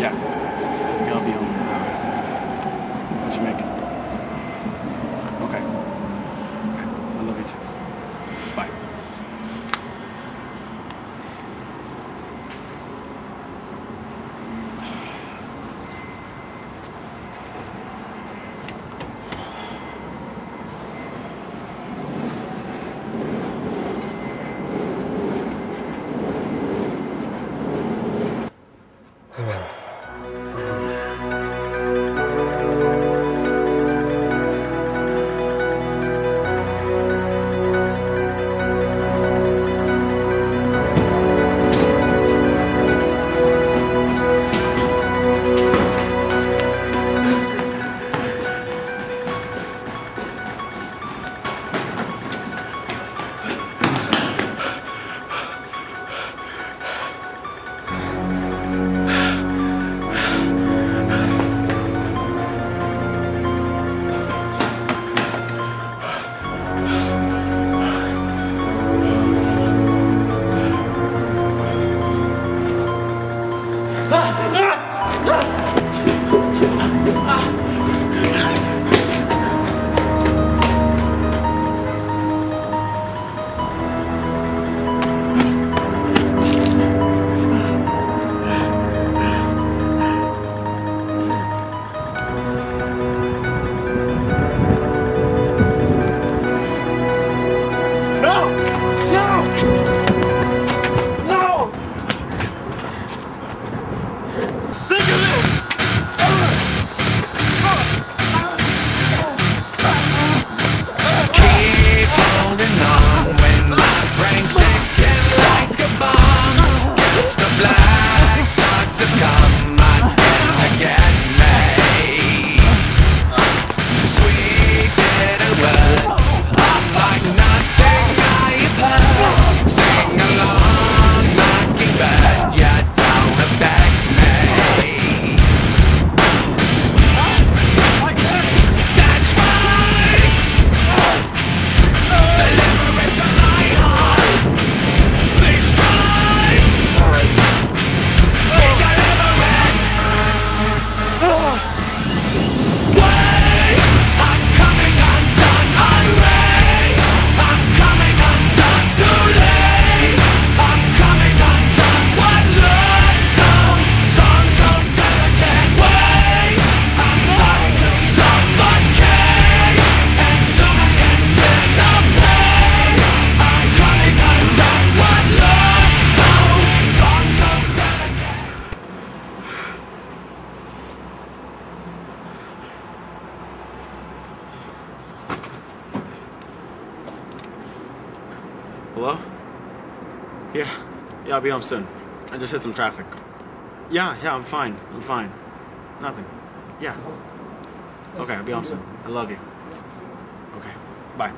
Yeah. Hello? Yeah. Yeah, I'll be home soon. I just hit some traffic. Yeah, yeah, I'm fine. I'm fine. Nothing. Yeah. Okay, I'll be home soon. I love you. Okay. Bye.